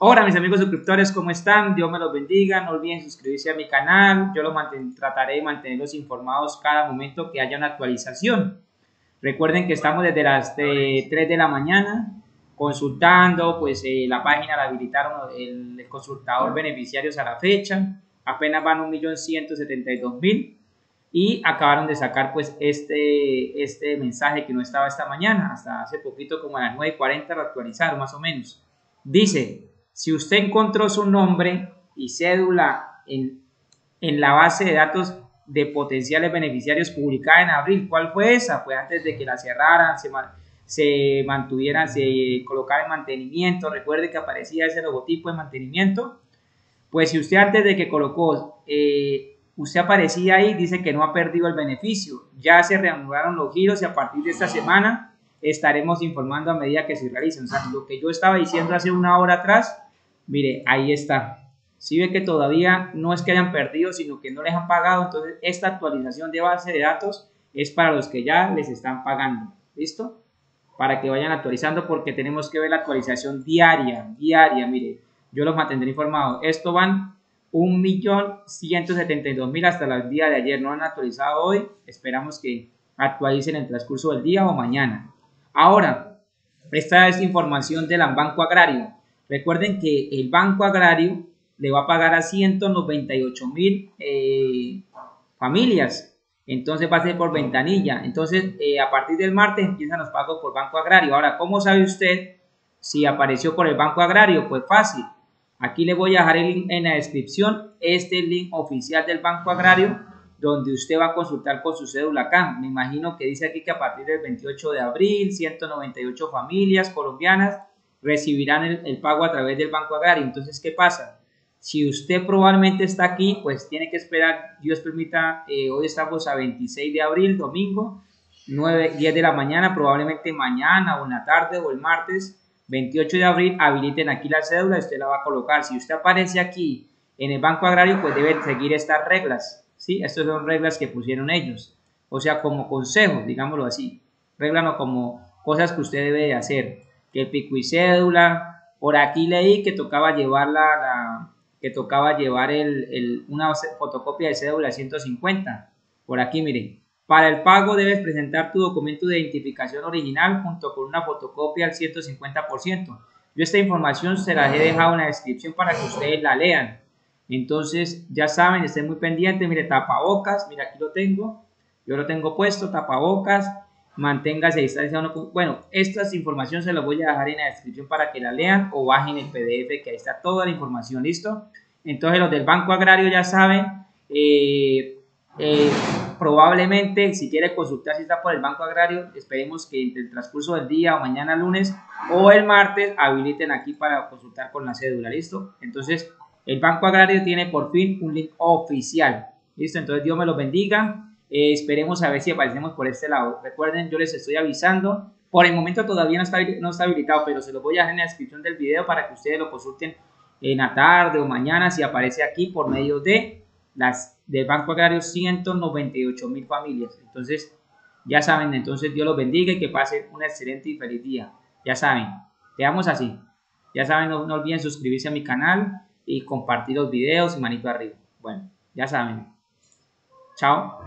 Hola mis amigos suscriptores, ¿cómo están? Dios me los bendiga, no olviden suscribirse a mi canal, yo lo trataré de mantenerlos informados cada momento que haya una actualización. Recuerden que estamos desde las 3 de la mañana consultando, pues eh, la página la habilitaron el, el, consultador beneficiarios a la fecha, apenas van 1.172.000 y acabaron de sacar pues este, este mensaje que no estaba esta mañana, hasta hace poquito como a las 9.40 lo actualizaron más o menos. Dice, si usted encontró su nombre y cédula en, en la base de datos de potenciales beneficiarios publicada en abril, ¿cuál fue esa? Pues antes de que la cerraran, se, se mantuviera, se colocara en mantenimiento, recuerde que aparecía ese logotipo de mantenimiento. Pues si usted antes de que colocó, eh, usted aparecía ahí, dice que no ha perdido el beneficio. Ya se reanudaron los giros y a partir de esta semana estaremos informando a medida que se realicen. O sea, lo que yo estaba diciendo hace una hora atrás, Mire, ahí está. Si ve que todavía no es que hayan perdido, sino que no les han pagado, entonces esta actualización de base de datos es para los que ya les están pagando. ¿Listo? Para que vayan actualizando porque tenemos que ver la actualización diaria, diaria. Mire, yo los mantendré informados. Esto van 1.172.000 hasta el día de ayer. No han actualizado hoy. Esperamos que actualicen en el transcurso del día o mañana. Ahora, esta es información del Banco Agrario. Recuerden que el Banco Agrario le va a pagar a 198 mil eh, familias. Entonces va a ser por ventanilla. Entonces, eh, a partir del martes empiezan los pagos por Banco Agrario. Ahora, ¿cómo sabe usted si apareció por el Banco Agrario? Pues fácil. Aquí le voy a dejar el link en la descripción. Este link oficial del Banco Agrario donde usted va a consultar con su cédula acá. Me imagino que dice aquí que a partir del 28 de abril, 198 familias colombianas recibirán el, pago a través del Banco Agrario. Entonces, ¿qué pasa? Si usted probablemente está aquí, pues tiene que esperar, Dios permita, eh, hoy estamos a 26 de abril, domingo, 9, 10 de la mañana, probablemente mañana o en tarde o el martes, 28 de abril, habiliten aquí la cédula y usted la va a colocar. Si usted aparece aquí en el Banco Agrario, pues debe seguir estas reglas, ¿sí? Estas son reglas que pusieron ellos, o sea, como consejo, digámoslo así, reglas como cosas que usted debe de hacer que el pico y cédula. Por aquí leí que tocaba llevar la, que tocaba llevar el, una fotocopia de cédula de 150. Por aquí, miren. Para el pago debes presentar tu documento de identificación original junto con una fotocopia al 150%. Yo esta información se la he dejado en la descripción para que ustedes la lean. Entonces, ya saben, estén muy pendientes. Mire, tapabocas, mira, aquí lo tengo. Yo lo tengo puesto, tapabocas manténgase distancia. Bueno, estas información se las voy a dejar en la descripción para que la lean o bajen el PDF que ahí está toda la información, ¿listo? Entonces los del Banco Agrario ya saben, eh, eh, probablemente si quiere consultar si está por el Banco Agrario, esperemos que entre el transcurso del día o mañana lunes o el martes habiliten aquí para consultar con la cédula, ¿listo? Entonces el Banco Agrario tiene por fin un link oficial, ¿listo? Entonces Dios me lo bendiga. Eh, esperemos a ver si aparecemos por este lado. Recuerden, yo les estoy avisando. Por el momento todavía no está, no está habilitado, pero se lo voy a dejar en la descripción del video para que ustedes lo consulten en la tarde o mañana si aparece aquí por medio de las del Banco Agrario 198 mil familias. Entonces, ya saben, entonces Dios los bendiga y que pasen un excelente y feliz día. Ya saben, veamos así. Ya saben, no, no olviden suscribirse a mi canal y compartir los videos y manito arriba. Bueno, ya saben. Chao.